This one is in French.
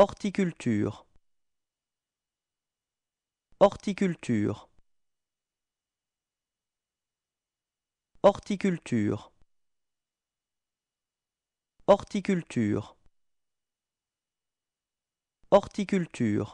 Horticulture. Horticulture. Horticulture. Horticulture. Horticulture.